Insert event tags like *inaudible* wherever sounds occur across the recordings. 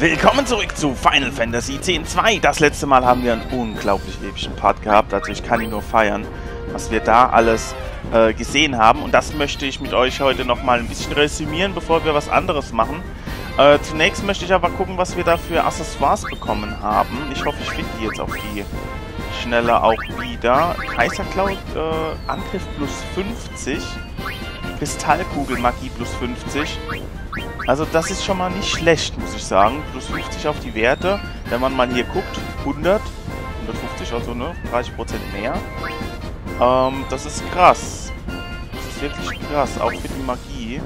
Willkommen zurück zu Final Fantasy X-2. Das letzte Mal haben wir einen unglaublich epischen Part gehabt, also ich kann ihn nur feiern, was wir da alles äh, gesehen haben. Und das möchte ich mit euch heute nochmal ein bisschen resümieren, bevor wir was anderes machen. Äh, zunächst möchte ich aber gucken, was wir da für Accessoires bekommen haben. Ich hoffe, ich finde die jetzt auf die Schnelle auch wieder. Kaiserklaut äh, Angriff plus 50. Kristallkugel-Magie plus 50. Also das ist schon mal nicht schlecht, muss ich sagen. Plus 50 auf die Werte. Wenn man mal hier guckt, 100, 150, also ne, 30% mehr. Ähm, das ist krass. Das ist wirklich krass, auch für die Magie.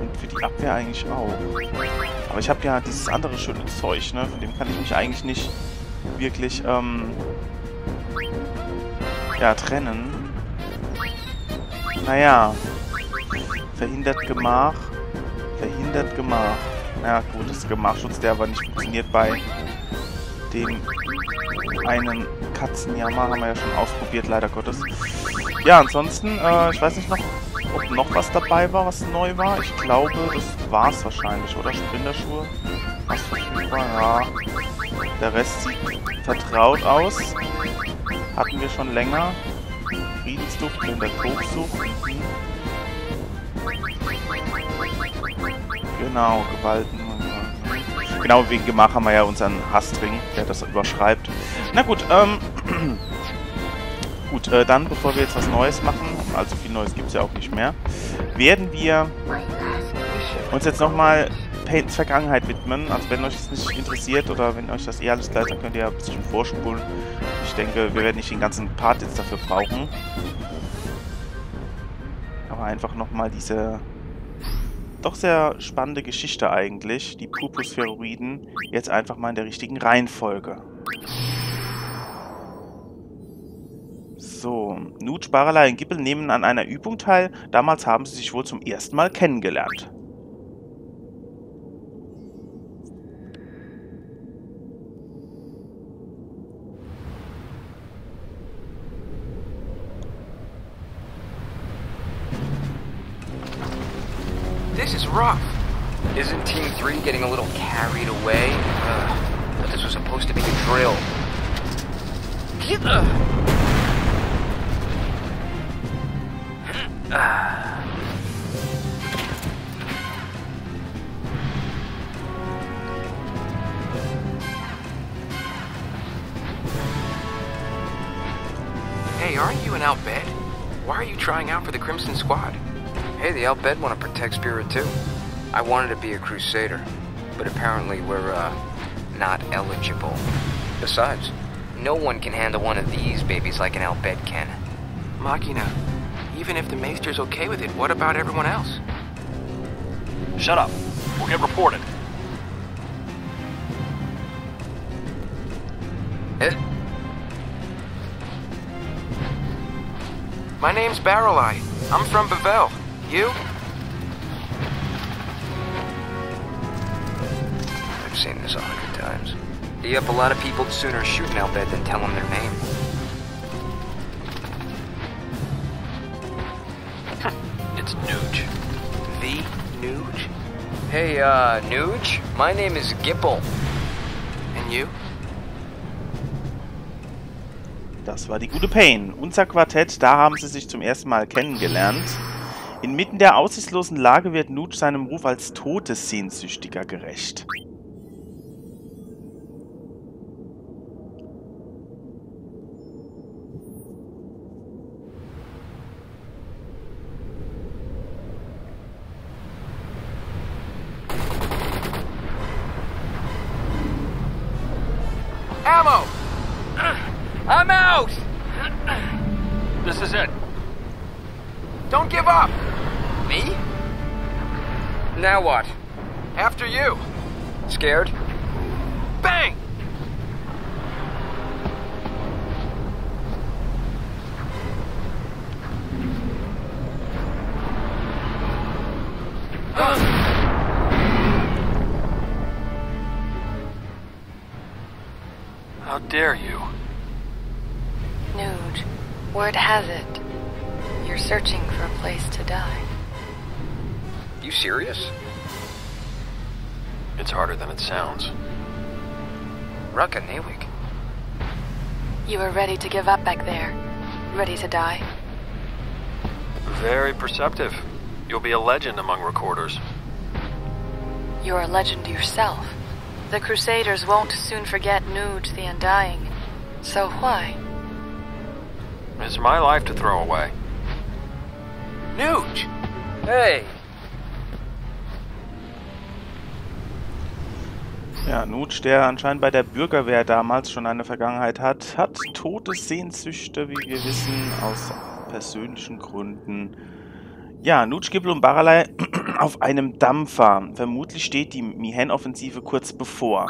Und für die Abwehr eigentlich auch. Aber ich habe ja dieses andere schöne Zeug, ne? Von dem kann ich mich eigentlich nicht wirklich, ähm, ja, trennen. Naja. Verhindert Gemach. Verhindert Gemach. Ja gut, das Gemachschutz, der aber nicht funktioniert bei dem einen Katzenjammer. Haben wir ja schon ausprobiert, leider Gottes. Ja, ansonsten, äh, ich weiß nicht noch, ob noch was dabei war, was neu war. Ich glaube, das war es wahrscheinlich, oder? Sprinterschuhe. Was verfügbar? Ja. Der Rest sieht vertraut aus. Hatten wir schon länger. Friedensduft, in der. Mhm. Genau, Gewalten. Genau, wegen Gemach haben wir ja unseren Hassring, der das überschreibt. Na gut, ähm... *clears throat* gut, äh, dann, bevor wir jetzt was Neues machen, also viel Neues gibt es ja auch nicht mehr, werden wir uns jetzt nochmal Paytons Vergangenheit widmen. Also wenn euch das nicht interessiert oder wenn euch das eh alles gleich, dann könnt ihr ja ein bisschen vorspulen. Ich denke, wir werden nicht den ganzen Part jetzt dafür brauchen. Aber einfach nochmal diese doch sehr spannende Geschichte eigentlich, die Purpurspheroiden, jetzt einfach mal in der richtigen Reihenfolge. So, Nut, Baralei und Gibbel nehmen an einer Übung teil. Damals haben sie sich wohl zum ersten Mal kennengelernt. A little carried away? Ugh, but this was supposed to be a drill. Get the... Hey, aren't you an Outbed? Why are you trying out for the Crimson Squad? Hey, the Outbed want to protect Spirit too. I wanted to be a Crusader, but apparently we're, uh, not eligible. Besides, no one can handle one of these babies like an Outbed can. Machina, even if the Maester's okay with it, what about everyone else? Shut up. We'll get reported. Eh? My name's Barreleye. I'm from Bevel. You? I've seen this a hundred times. Yep, a lot of people'd sooner shoot an Outbed than tell them their name. It's Nooch. The Nuge? Hey, uh, Nuge? My name is Gipple. And you? Das war die gute Pain. Unser Quartett, da haben sie sich zum ersten Mal kennengelernt. Inmitten der aussichtslosen Lage wird Nuge seinem Ruf als Todessehnsüchtiger gerecht. How dare you? Nude, word has it. You're searching for a place to die. You serious? It's harder than it sounds. Rucka Newig. You were ready to give up back there. Ready to die. Very perceptive. You'll be a legend among recorders. You're a legend yourself. The Crusaders won't soon forget Nuge the Undying. So why? It's my life to throw away. Nuge! Hey! Ja, Nutsch, der anscheinend bei der Bürgerwehr damals schon eine Vergangenheit hat, hat Todessehnsüchte, wie wir wissen, aus persönlichen Gründen. Ja, Nutsch, Gibbel und Baralei *clears throat* auf einem Dampfer. Vermutlich steht die Mihen-Offensive kurz bevor.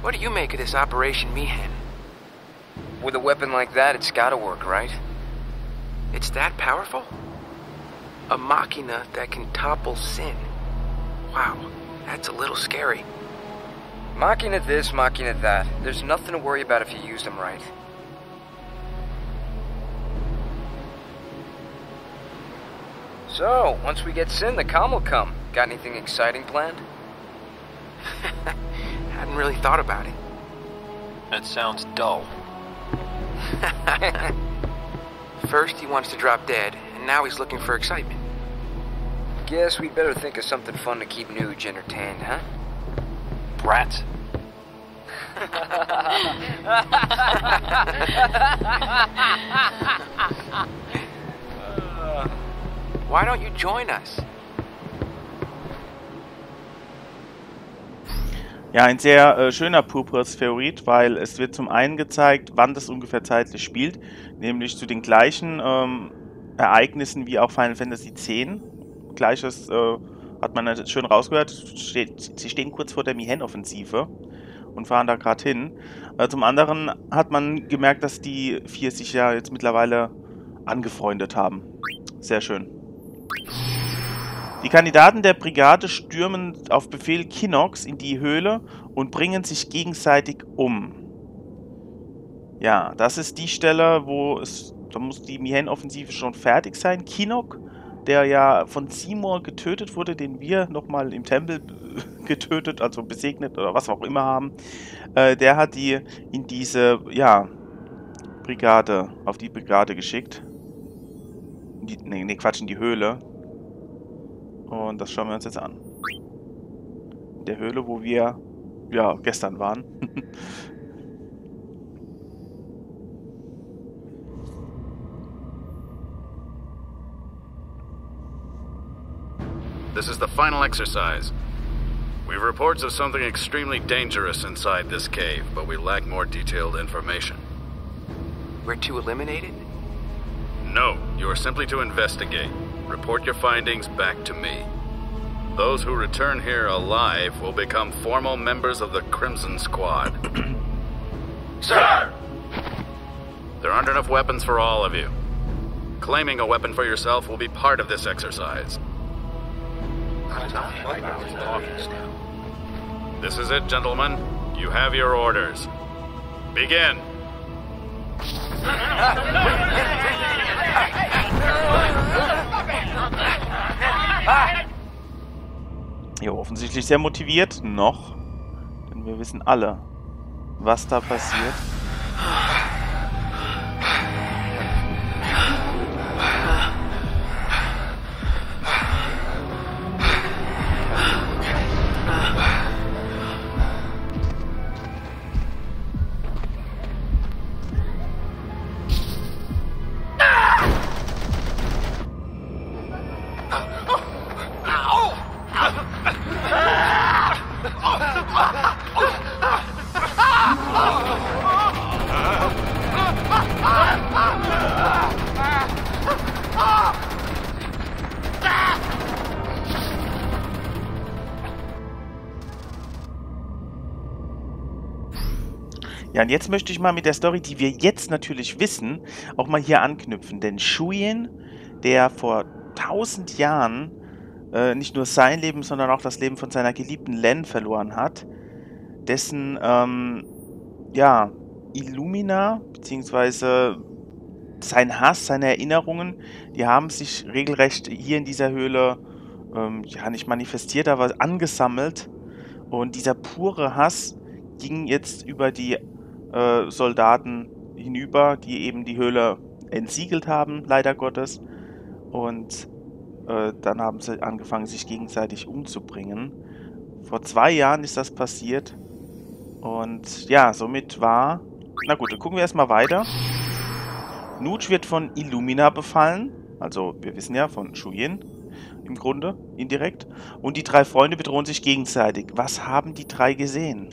What do you make of this Operation Mihan? With a weapon like that, it's gotta work, right? It's that powerful? A machina that can topple sin. Wow, that's a little scary. Machina this, mocking at that. There's nothing to worry about if you use them right. So, once we get Sin, the calm will come. Got anything exciting planned? *laughs* Hadn't really thought about it. That sounds dull. *laughs* First, he wants to drop dead, and now he's looking for excitement. Guess we'd better think of something fun to keep Nuge entertained, huh? Brats. Why don't you join us? Ja, ein sehr äh, schöner Purpurs-Theorit, weil es wird zum einen gezeigt, wann das ungefähr zeitlich spielt, nämlich zu den gleichen ähm, Ereignissen wie auch Final Fantasy X. Gleiches äh, hat man jetzt schön rausgehört. Sie stehen kurz vor der Mihen-Offensive und fahren da gerade hin. Äh, zum anderen hat man gemerkt, dass die vier sich ja jetzt mittlerweile angefreundet haben. Sehr schön. Die Kandidaten der Brigade stürmen auf Befehl Kinox in die Höhle und bringen sich gegenseitig um. Ja, das ist die Stelle, wo es, da muss die Mihen-Offensive schon fertig sein. Kinok, der ja von Seymour getötet wurde, den wir nochmal im Tempel *laughs* getötet, also besegnet oder was auch immer haben, äh, der hat die in diese, ja, Brigade, auf die Brigade geschickt. Die, nee, nee, Quatsch, in die Höhle. Und das schauen wir uns jetzt an. In der Höhle, wo wir, ja, gestern waren. *laughs* This is the final exercise. We have reports of something extremely dangerous inside this cave, but we lack more detailed information. We're to eliminate it? No, you are simply to investigate. Report your findings back to me. Those who return here alive will become formal members of the Crimson Squad. *clears throat* Sir! There aren't enough weapons for all of you. Claiming a weapon for yourself will be part of this exercise. This is it, gentlemen. You have your orders. Begin. Jo, offensichtlich sehr motiviert. Noch. Denn wir wissen alle, was da passiert. Ja, und jetzt möchte ich mal mit der Story, die wir jetzt natürlich wissen, auch mal hier anknüpfen. Denn Shuyin, der vor tausend Jahren äh, nicht nur sein Leben, sondern auch das Leben von seiner geliebten Len verloren hat, dessen, ähm, ja, Illumina, beziehungsweise sein Hass, seine Erinnerungen, die haben sich regelrecht hier in dieser Höhle, ähm, ja nicht manifestiert, aber angesammelt. Und dieser pure Hass ging jetzt über die äh, Soldaten hinüber, die eben die Höhle entsiegelt haben, leider Gottes. Und äh, dann haben sie angefangen, sich gegenseitig umzubringen. Vor zwei Jahren ist das passiert. Und ja, somit war... Na gut, dann gucken wir erstmal weiter. Nuj wird von Illumina befallen. Also, wir wissen ja, von Shuyin im Grunde, indirekt. Und die drei Freunde bedrohen sich gegenseitig. Was haben die drei gesehen?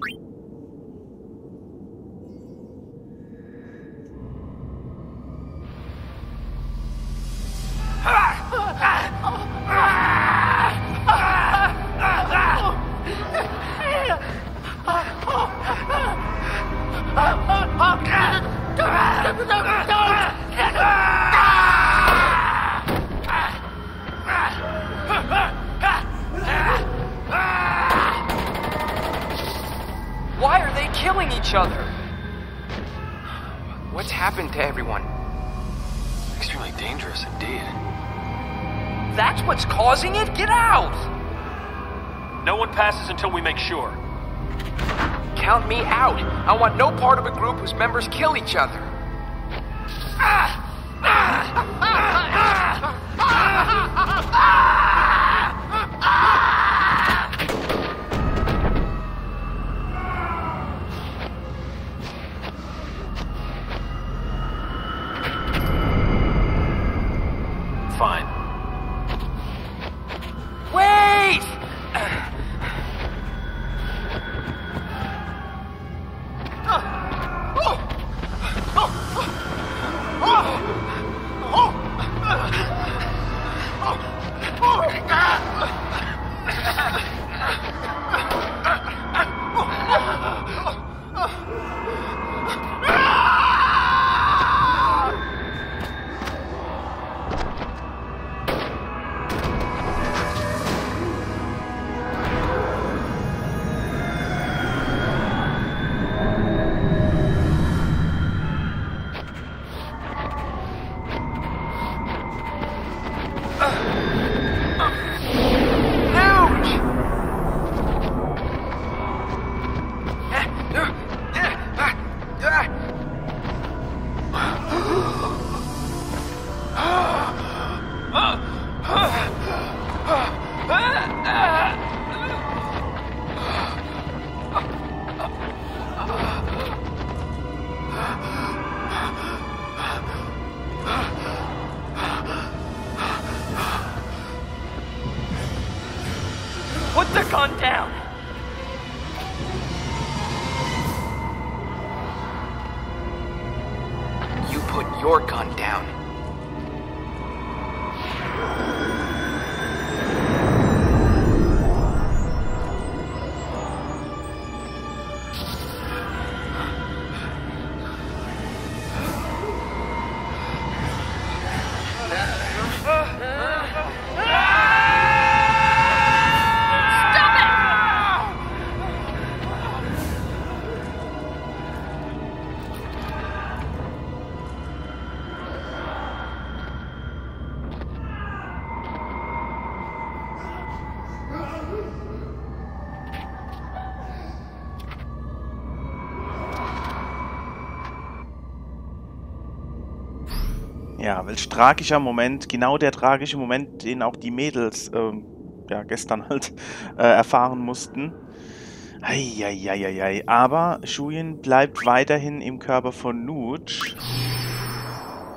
What's happened to everyone? Extremely dangerous indeed. That's what's causing it? Get out! No one passes until we make sure. Count me out. I want no part of a group whose members kill each other. Fine. Put the gun down! You put your gun down. Ja, welch tragischer Moment, genau der tragische Moment, den auch die Mädels ähm, ja, gestern halt äh, erfahren mussten. Eieieiei. Aber Shuyin bleibt weiterhin im Körper von Nuj.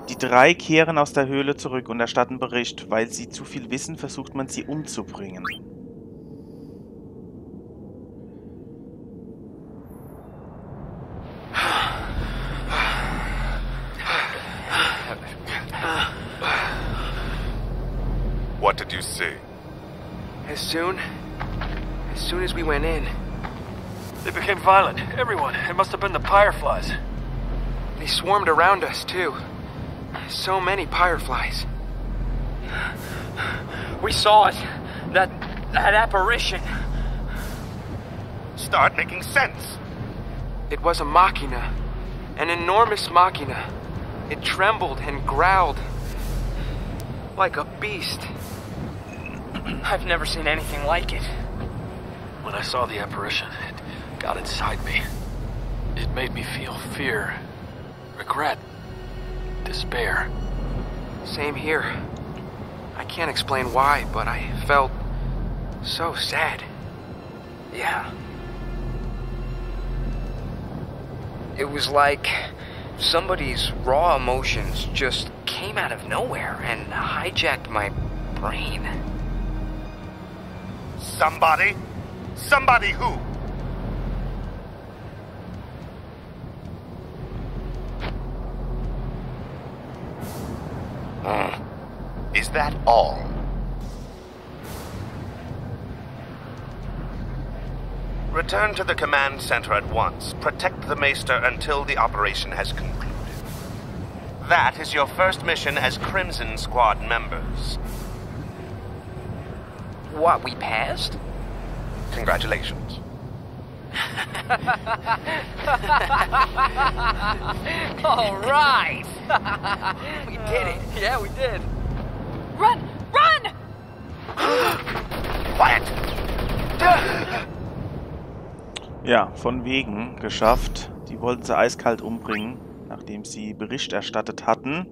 Die drei kehren aus der Höhle zurück und erstatten Bericht. Weil sie zu viel wissen, versucht man sie umzubringen. Went in, They became violent. Everyone. It must have been the Pyreflies. they swarmed around us, too. So many Pyreflies. We saw it. That. that apparition. Start making sense. It was a machina. An enormous machina. It trembled and growled. Like a beast. I've never seen anything like it. When I saw the apparition, it got inside me. It made me feel fear, regret, despair. Same here. I can't explain why, but I felt so sad. Yeah. It was like somebody's raw emotions just came out of nowhere and hijacked my brain. Somebody? Somebody who? Hmm. Is that all? Return to the command center at once. Protect the Maester until the operation has concluded. That is your first mission as Crimson Squad members. What, we passed? Congratulations. *laughs* All right! *laughs* we did it. Yeah, we did. Run! Run! *gasps* Quiet! Ja, von wegen geschafft. Die wollten sie eiskalt umbringen, nachdem sie Bericht erstattet hatten.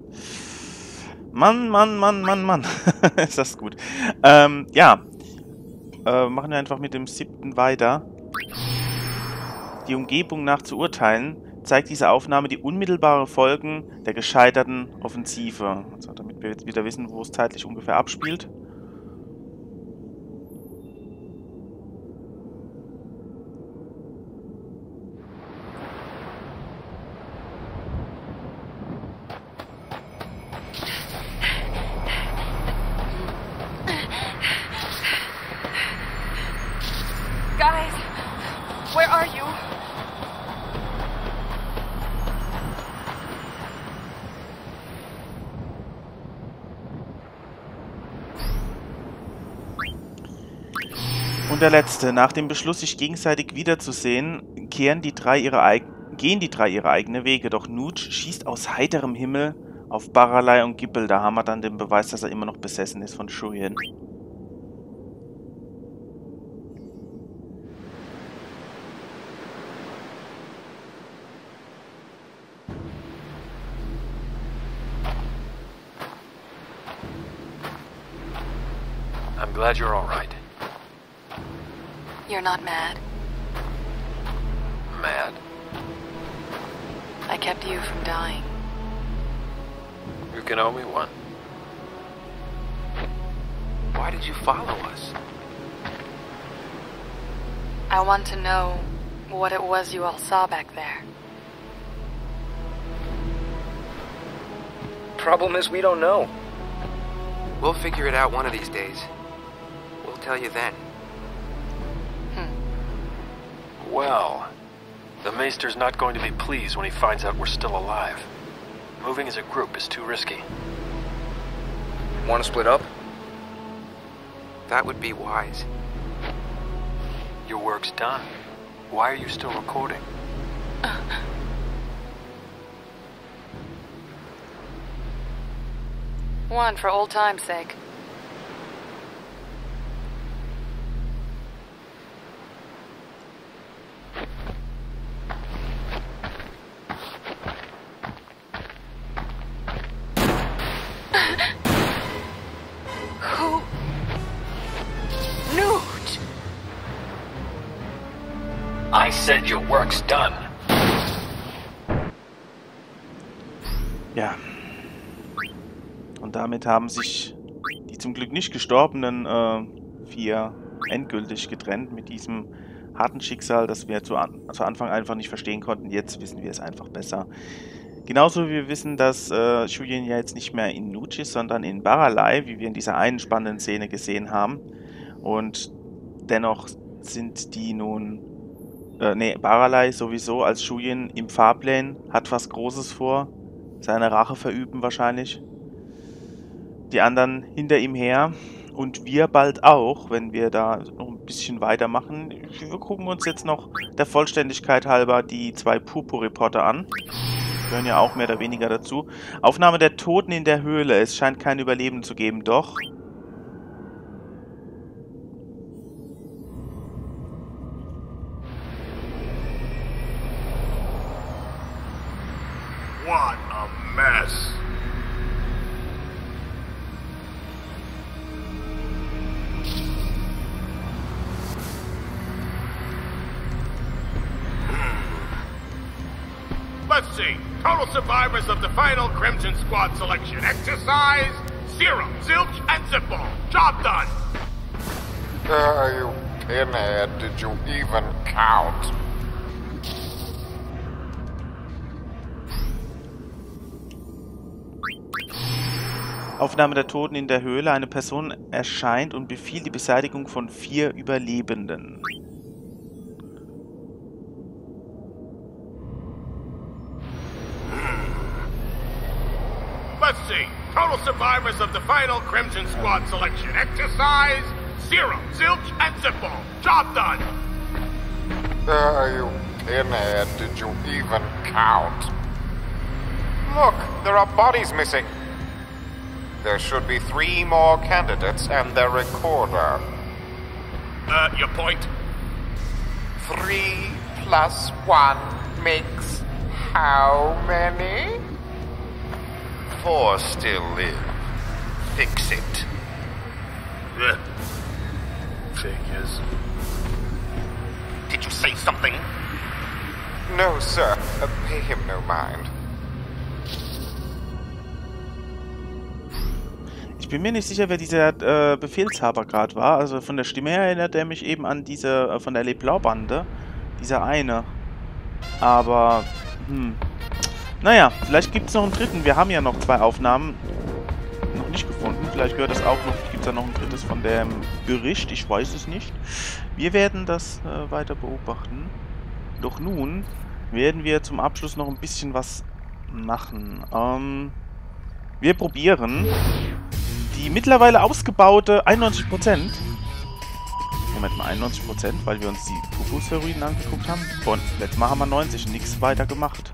Mann, Mann, Mann, Mann, Mann. *laughs* Ist das gut. Ähm, ja. Äh, machen wir einfach mit dem siebten weiter. Die Umgebung nach zu urteilen, zeigt diese Aufnahme die unmittelbare Folgen der gescheiterten Offensive. Also damit wir jetzt wieder wissen, wo es zeitlich ungefähr abspielt. Guys, where are you? Der letzte. Nach dem Beschluss, sich gegenseitig wiederzusehen, kehren die drei ihre gehen die drei ihre eigene Wege. Doch Nut schießt aus heiterem Himmel auf Baralai und Gibbel. Da haben wir dann den Beweis, dass er immer noch besessen ist von Shuyin. I'm glad you're all right. You're not mad. Mad. I kept you from dying. You can owe me one. Why did you follow us? I want to know what it was you all saw back there. Problem is, we don't know. We'll figure it out one of these days. We'll tell you then. Well, the Maester's not going to be pleased when he finds out we're still alive. Moving as a group is too risky. Want to split up? That would be wise. Your work's done. Why are you still recording? One for old time's sake. Damit haben sich die zum Glück nicht gestorbenen äh, vier endgültig getrennt mit diesem harten Schicksal, das wir zu, an zu Anfang einfach nicht verstehen konnten. Jetzt wissen wir es einfach besser. Genauso wie wir wissen, dass äh, Shuyin ja jetzt nicht mehr in Nuch ist, sondern in Baralai, wie wir in dieser einen spannenden Szene gesehen haben. Und dennoch sind die nun, äh, nee, Baralai sowieso als Shuyin im Fahrplan, hat was Großes vor, seine Rache verüben wahrscheinlich. Die anderen hinter ihm her Und wir bald auch, wenn wir da noch ein bisschen weitermachen. Wir gucken uns jetzt noch der Vollständigkeit halber die zwei Purpur-Reporter an. Gehören ja auch mehr oder weniger dazu. Aufnahme der Toten in der Höhle. Es scheint kein Überleben zu geben, doch. Survivors of the final Crimson Squad selection. Exercise, zero. Zilch, and Zipball. Job done. Uh, you pinhead, did you even count? Aufnahme der Toten in der Höhle. Eine Person erscheint und befiehlt die Beseitigung von vier Überlebenden. Total survivors of the final Crimson Squad selection. Exercise, zero. Zilch, and Zipball. Job done. Uh, you pinhead, did you even count? Look, there are bodies missing. There should be three more candidates and their recorder. Uh, your point? Three plus one makes how many? Four still live. Fix it. Yeah. Figures. Did you say something? No, sir. Uh, pay him no mind. Ich bin mir nicht sicher, wer dieser äh, Befehlshaber gerade war. Also von der Stimme her erinnert er mich eben an diese, äh, von der Le Blau-Bande. Dieser eine. Aber, hm. Naja, vielleicht gibt es noch einen dritten. Wir haben ja noch zwei Aufnahmen noch nicht gefunden. Vielleicht gehört das auch noch, gibt es da noch ein drittes von dem Bericht. Ich weiß es nicht. Wir werden das äh, weiter beobachten. Doch nun werden wir zum Abschluss noch ein bisschen was machen. Ähm, wir probieren die mittlerweile ausgebaute 91%. Moment mal, 91%, weil wir uns die Pupus-Heroiden angeguckt haben. Von letztes Mal haben wir 90 und nichts weiter gemacht.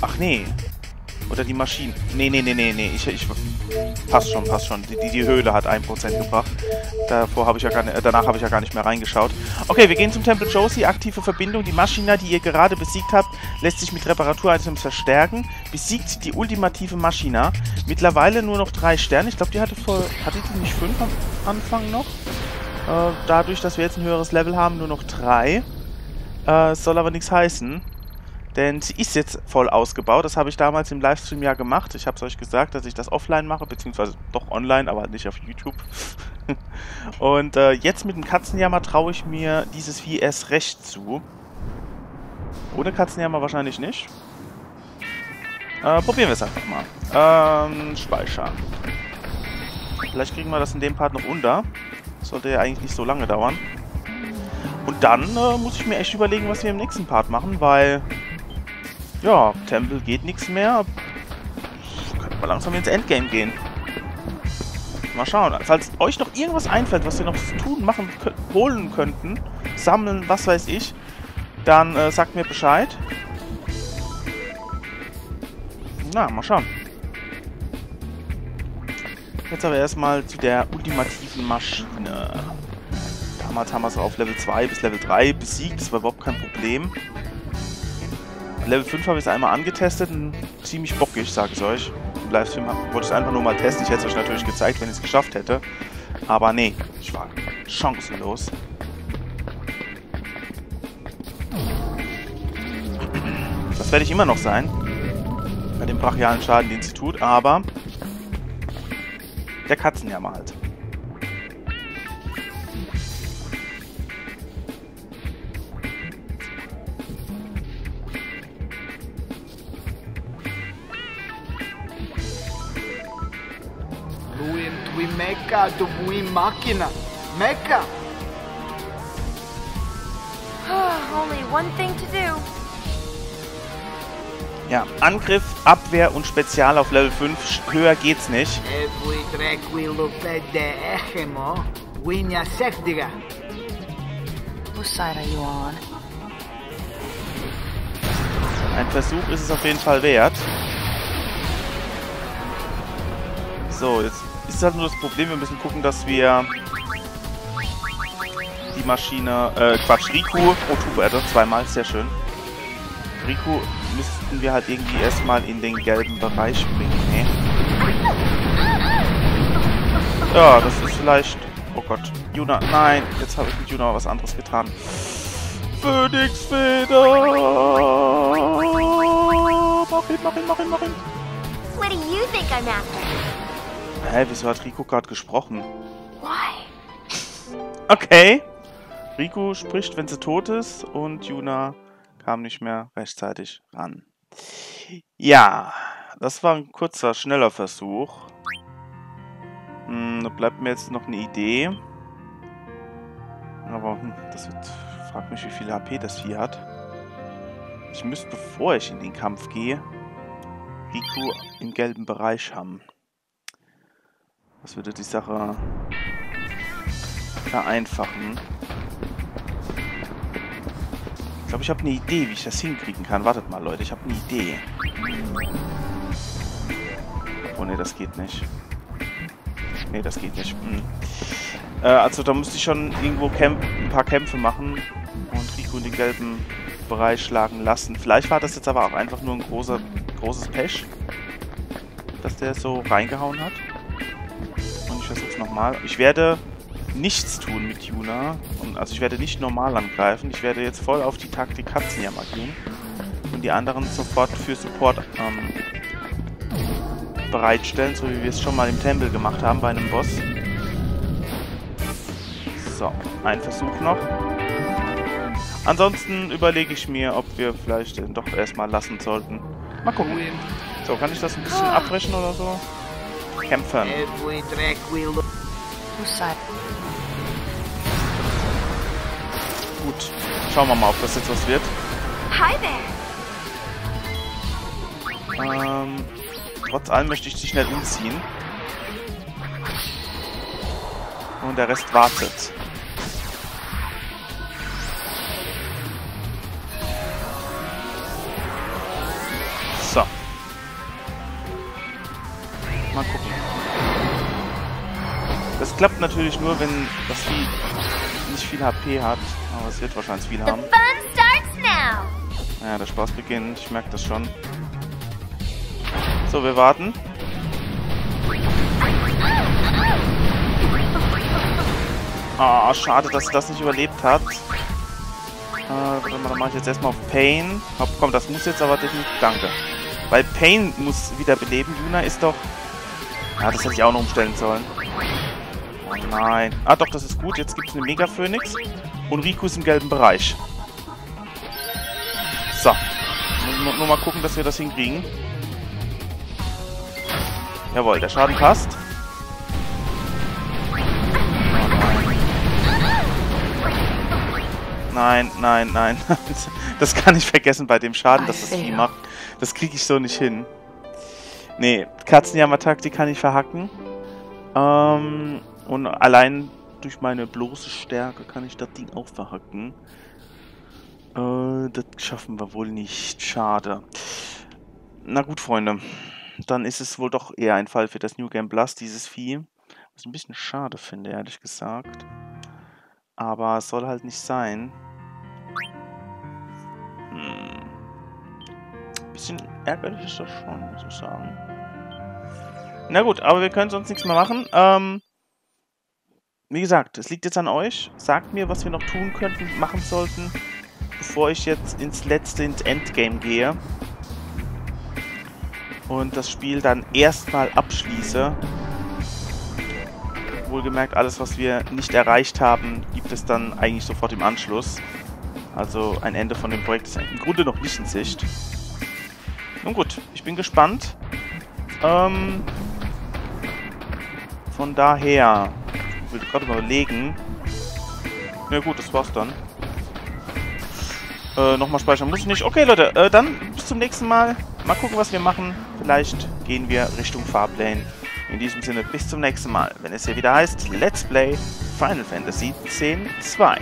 Ach nee. Oder die Maschine. Nee, nee, nee, nee, nee. Ich, ich, passt schon, passt schon. Die, die, Höhle hat 1% gebracht. Davor habe ich ja gar nicht, äh, danach habe ich ja gar nicht mehr reingeschaut. Okay, wir gehen zum Tempel Josie. Aktive Verbindung. Die Maschina, die ihr gerade besiegt habt, lässt sich mit Reparatur-Items verstärken. Besiegt die ultimative Maschina. Mittlerweile nur noch drei Sterne. Ich glaube, die hatte vor. Hatte die nicht fünf am Anfang noch? Äh, dadurch, dass wir jetzt ein höheres Level haben, nur noch drei. Äh, soll aber nichts heißen. Denn sie ist jetzt voll ausgebaut. Das habe ich damals im Livestream ja gemacht. Ich habe es euch gesagt, dass ich das offline mache, beziehungsweise doch online, aber nicht auf YouTube. *laughs* Und äh, jetzt mit dem Katzenjammer traue ich mir dieses Vieh erst recht zu. Ohne Katzenjammer wahrscheinlich nicht. Äh, probieren wir es einfach mal. Ähm, speichern. Vielleicht kriegen wir das in dem Part noch unter. Sollte ja eigentlich nicht so lange dauern. Und dann äh, muss ich mir echt überlegen, was wir im nächsten Part machen, weil ja, Tempel geht nichts mehr. Könnte mal langsam ins Endgame gehen. Mal schauen. Falls euch noch irgendwas einfällt, was wir noch tun, machen, holen könnten, sammeln, was weiß ich, dann äh, sagt mir Bescheid. Na, mal schauen. Jetzt aber erstmal zu der ultimativen Maschine. Damals haben wir es auf Level 2 bis Level 3 besiegt. Das war überhaupt kein Problem. Level 5 habe ich es einmal angetestet und ziemlich bockig, sage ich euch. Im Livestream wollte ich es einfach nur mal testen. Ich hätte es euch natürlich gezeigt, wenn ich es geschafft hätte. Aber nee, ich war chancenlos. Das werde ich immer noch sein. Bei dem brachialen Schaden, den sie tut, aber der Katzenjammer halt. Lui meca, tu bui máquina. Meca! Only one thing to do. Ja, Angriff, Abwehr und Spezial auf Level 5. Höher geht's nicht. Whose side are you on? Ein Versuch ist es auf jeden Fall wert. So, jetzt ist halt nur das Problem, wir müssen gucken, dass wir die Maschine, äh, Quatsch, Riku, oh, Tuber, zweimal, sehr schön. Riku müssten wir halt irgendwie erstmal in den gelben Bereich bringen, ne? Ja, das ist vielleicht... Oh Gott, Juna, nein, jetzt habe ich mit Juna was anderes getan. Phönixfeder! Mach ihn, mach ihn, mach ihn, mach ihn! What do you think I'm after? Hä, wieso hat Rico gerade gesprochen? Why? Okay. Rico spricht, wenn sie tot ist und Juna kam nicht mehr rechtzeitig ran. Ja, das war ein kurzer, schneller Versuch. Hm, da bleibt mir jetzt noch eine Idee. Aber hm, das wird... Frag mich, wie viel HP das Vieh hat. Ich müsste, bevor ich in den Kampf gehe, Riku im gelben Bereich haben. Das würde die Sache vereinfachen. Ich glaube, ich habe eine Idee, wie ich das hinkriegen kann. Wartet mal, Leute, ich habe eine Idee. Oh ne, das geht nicht. Ne, das geht nicht. Hm. Äh, also da müsste ich schon irgendwo Kämp ein paar Kämpfe machen und Rico in den gelben Bereich schlagen lassen. Vielleicht war das jetzt aber auch einfach nur ein großer, großes Pech, dass der so reingehauen hat. Ich nochmal. Ich werde nichts tun mit Yuna. Und also ich werde nicht normal angreifen. Ich werde jetzt voll auf die Taktik Katzenjammer gehen. Und die anderen sofort für Support ähm, bereitstellen, so wie wir es schon mal im Tempel gemacht haben bei einem Boss. So, ein Versuch noch. Ansonsten überlege ich mir, ob wir vielleicht den doch erstmal lassen sollten. Mal gucken. So, kann ich das ein bisschen abbrechen oder so? Kämpfen. Gut. Schauen wir mal, ob das jetzt was wird. Hi there. Ähm, trotz allem möchte ich dich schnell umziehen. Und der Rest wartet. Klappt natürlich nur, wenn das Vieh nicht viel HP hat. Aber es wird wahrscheinlich viel haben. Ja, der Spaß beginnt. Ich merke das schon. So, wir warten. Ah, schade, dass das nicht überlebt hat. Äh, warte mal, dann mache ich jetzt erstmal auf Pain. Hopp, komm, das muss jetzt aber definitiv... Danke. Weil Pain muss wieder beleben. Yuna ist doch... Ja, das hätte ich auch noch umstellen sollen. Oh nein. Ah, doch, das ist gut. Jetzt gibt es eine Mega-Phönix. Und Riku ist im gelben Bereich. So. Nur, nur mal gucken, dass wir das hinkriegen. Jawohl, der Schaden passt. Nein, nein, nein. *laughs* Das kann ich vergessen bei dem Schaden, dass das Vieh macht. Das kriege ich so nicht hin. Nee, Katzenjammer-Taktik kann ich verhacken. Ähm, und allein durch meine bloße Stärke kann ich das Ding auch verhacken. Äh, das schaffen wir wohl nicht. Schade. Na gut, Freunde. Dann ist es wohl doch eher ein Fall für das New Game Plus, dieses Vieh. Was ich ein bisschen schade finde, ehrlich gesagt. Aber es soll halt nicht sein. Hm. Bisschen ärgerlich ist das schon, muss ich sagen. Na gut, aber wir können sonst nichts mehr machen. Ähm, wie gesagt, es liegt jetzt an euch. Sagt mir, was wir noch tun könnten, machen sollten, bevor ich jetzt ins letzte, ins Endgame gehe. Und das Spiel dann erstmal abschließe. Wohlgemerkt, alles, was wir nicht erreicht haben, gibt es dann eigentlich sofort im Anschluss. Also ein Ende von dem Projekt ist im Grunde noch nicht in Sicht. Nun gut, ich bin gespannt. Ähm, von daher, will gerade überlegen. Na gut, das war's dann. Äh, nochmal speichern muss ich nicht. Okay, Leute, äh, dann bis zum nächsten Mal. Mal gucken, was wir machen. Vielleicht gehen wir Richtung Farplane. In diesem Sinne, bis zum nächsten Mal, wenn es hier wieder heißt Let's Play Final Fantasy X-2.